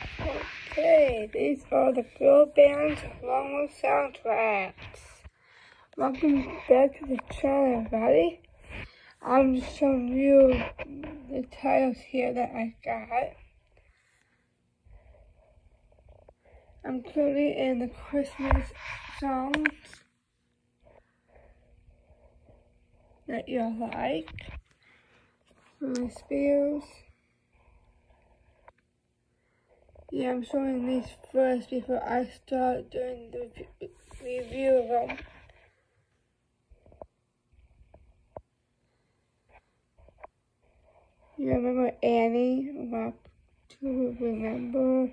Okay, these are the girl bands along with soundtracks. Welcome back to the channel, everybody. I'm just showing you the titles here that I got. I'm currently in the Christmas songs that you like. Britney Spears. Yeah, I'm showing these first before I start doing the review of them. You remember Annie? Want to remember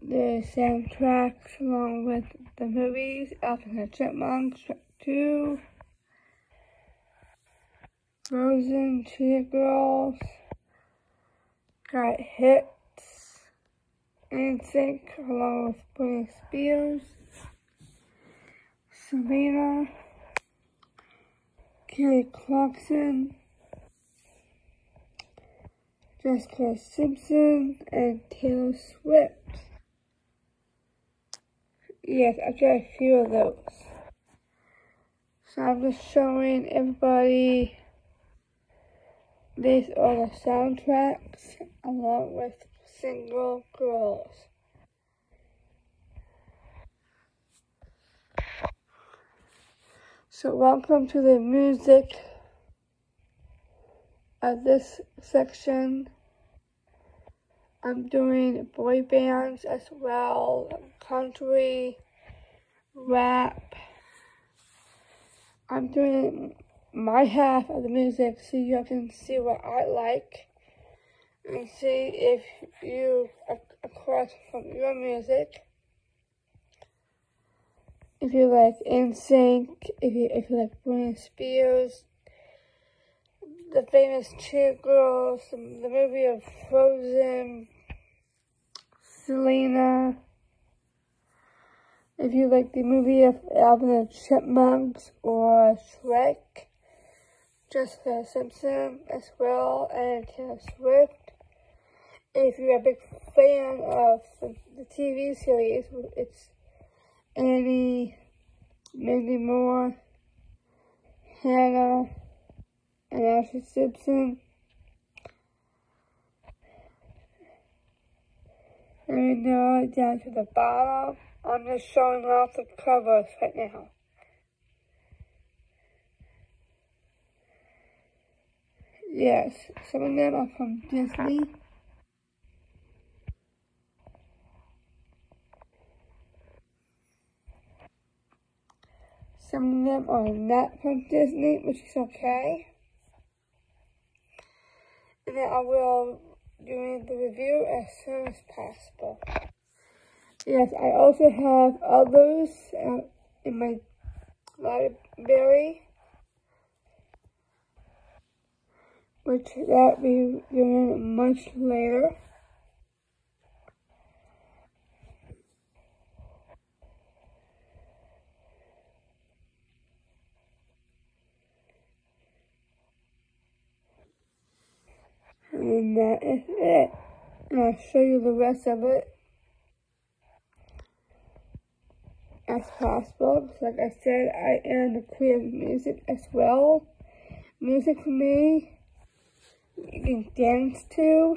the soundtracks along with the movies, Alvin and the Chipmunks, 2, Frozen, Cheetah Girls, Got Hit, Along with Britney Spears, Selena, Kelly Clarkson, Jessica Simpson, and Taylor Swift. Yes, I've got a few of those. So I'm just showing everybody these are the soundtracks along with single girls. So welcome to the music of this section. I'm doing boy bands as well, country, rap. I'm doing my half of the music so you can see what I like and see if you across from your music. If you like NSYNC, if you if you like Britney Spears, the famous Cheetah Girls, the, the movie of Frozen, Selena. If you like the movie of Alvin and Chipmunks or Shrek, Jessica Simpson as well, and Taylor Swift if you're a big fan of the TV series, it's Annie, Mandy Moore, Hannah, and Ashlee Simpson. And now down to the bottom. I'm just showing off the covers right now. Yes, some of them are from Disney. Some of them are not from Disney, which is okay. And then I will do the review as soon as possible. Yes, I also have others uh, in my library, which that will be doing much later. And that is it. And I'll show you the rest of it as possible. Because like I said, I am the queen of music as well. Music for me, you can dance to,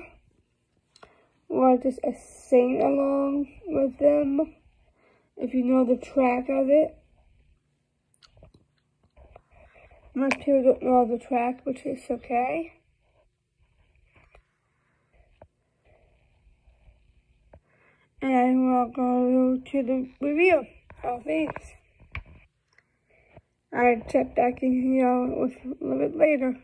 or just a sing along with them, if you know the track of it. Most people don't know the track, which is okay. And go to the review oh, of these. I'll check back in here with a little bit later.